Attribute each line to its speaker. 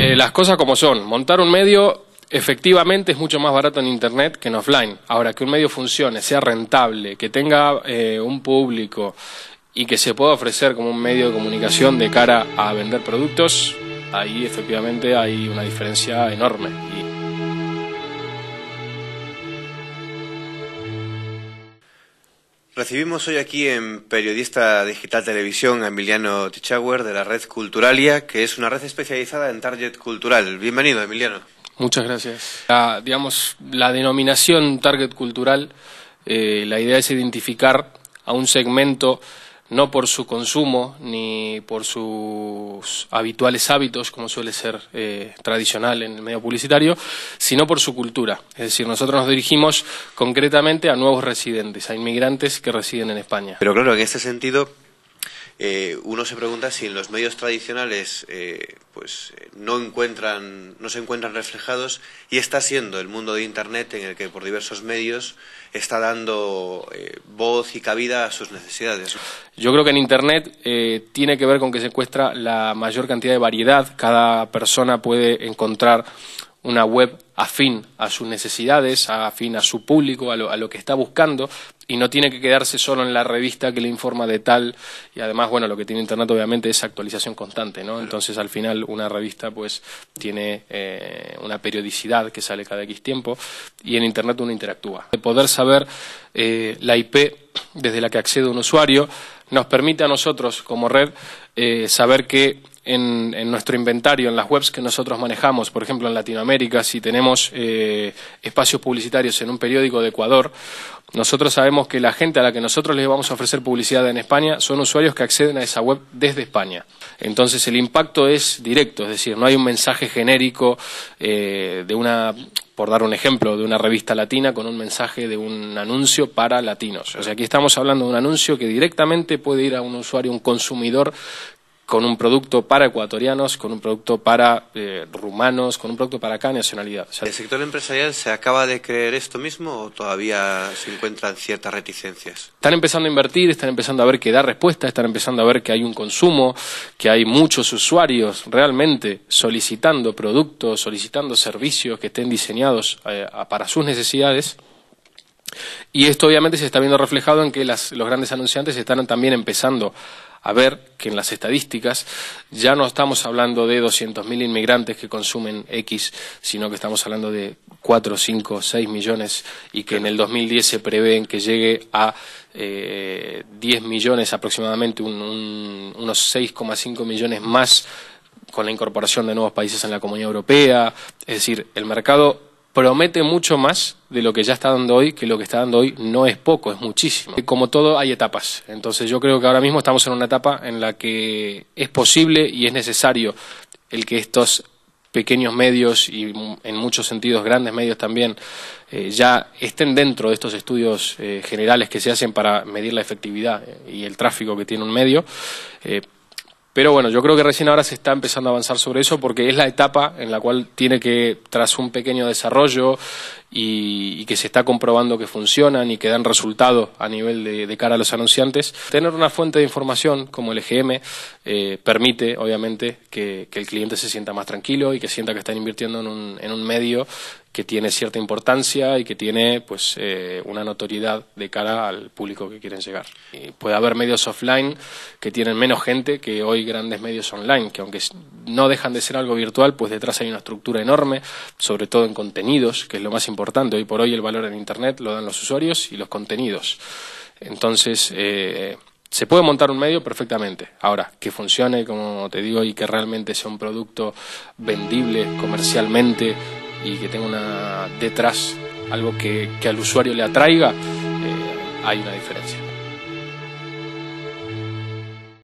Speaker 1: Eh, las cosas como son. Montar un medio efectivamente es mucho más barato en Internet que en offline. Ahora, que un medio funcione, sea rentable, que tenga eh, un público y que se pueda ofrecer como un medio de comunicación de cara a vender productos, ahí efectivamente hay una diferencia enorme.
Speaker 2: Recibimos hoy aquí en Periodista Digital Televisión a Emiliano Tichauer de la red Culturalia, que es una red especializada en target cultural. Bienvenido, Emiliano.
Speaker 1: Muchas gracias. La, digamos, la denominación target cultural, eh, la idea es identificar a un segmento no por su consumo ni por sus habituales hábitos, como suele ser eh, tradicional en el medio publicitario, sino por su cultura. Es decir, nosotros nos dirigimos concretamente a nuevos residentes, a inmigrantes que residen en España.
Speaker 2: Pero claro, en este sentido, eh, uno se pregunta si en los medios tradicionales eh, pues eh, no encuentran no se encuentran reflejados y está siendo el mundo de internet en el que por diversos medios está dando voz y cabida a sus necesidades.
Speaker 1: Yo creo que en internet tiene que ver con que se encuentra la mayor cantidad de variedad. Cada persona puede encontrar una web afín a sus necesidades, afín a su público, a lo, que está buscando, y no tiene que quedarse solo en la revista que le informa de tal, y además, bueno, lo que tiene Internet obviamente es actualización constante, ¿no? Entonces, al final, una revista, pues, tiene eh, una periodicidad que sale cada X tiempo, y en Internet uno interactúa. De poder saber eh, la IP desde la que accede un usuario nos permite a nosotros, como red, eh, saber que en, nuestro inventario, en las webs que nosotros manejamos, por ejemplo en Latinoamérica, si tenemos eh, espacios publicitarios en un periódico de Ecuador, nosotros sabemos que la gente a la que nosotros les vamos a ofrecer publicidad en España son usuarios que acceden a esa web desde España. Entonces el impacto es directo, es decir, no hay un mensaje genérico eh, de una por dar un ejemplo, de una revista latina con un mensaje de un anuncio para latinos. O sea, aquí estamos hablando de un anuncio que directamente puede ir a un usuario, un consumidor con un producto para ecuatorianos, con un producto para eh, rumanos, con un producto para cada nacionalidad.
Speaker 2: ¿El sector empresarial se acaba de creer esto mismo o todavía se encuentran ciertas reticencias?
Speaker 1: Están empezando a invertir, están empezando a ver que da respuesta, están empezando a ver que hay un consumo, que hay muchos usuarios realmente solicitando productos, solicitando servicios que estén diseñados eh, para sus necesidades. Y esto obviamente se está viendo reflejado en que los grandes anunciantes están también empezando a ver que en las estadísticas ya no estamos hablando de 200.000 inmigrantes que consumen X, sino que estamos hablando de 4, 5, 6 millones y que en el 2010 se prevén que llegue a eh, 10 millones aproximadamente, unos 6,5 millones más con la incorporación de nuevos países en la Comunidad Europea. Es decir, el mercado promete mucho más de lo que ya está dando hoy, que lo que está dando hoy no es poco, es muchísimo. Como todo, hay etapas. Entonces yo creo que ahora mismo estamos en una etapa en la que es posible y es necesario el que estos pequeños medios y en muchos sentidos grandes medios también eh, ya estén dentro de estos estudios eh, generales que se hacen para medir la efectividad eh, y el tráfico que tiene un medio. Pero bueno, yo creo que recién ahora se está empezando a avanzar sobre eso porque es la etapa en la cual tiene que, tras un pequeño desarrollo y, que se está comprobando que funcionan y que dan resultado a nivel de, cara a los anunciantes, tener una fuente de información como el EGM eh, permite, obviamente, que, el cliente se sienta más tranquilo y que sienta que están invirtiendo en un, en un medio que tiene cierta importancia y que tiene pues eh, una notoriedad de cara al público que quieren llegar. puede haber medios offline que tienen menos gente que hoy grandes medios online, que aunque no dejan de ser algo virtual, pues detrás hay una estructura enorme, sobre todo en contenidos, que es lo más importante. Hoy por hoy el valor en Internet lo dan los usuarios y los contenidos. Entonces, eh, se puede montar un medio perfectamente. Ahora, que funcione, como te digo, y que realmente sea un producto vendible comercialmente y que tenga una detrás algo que, al usuario le atraiga, eh, hay una diferencia.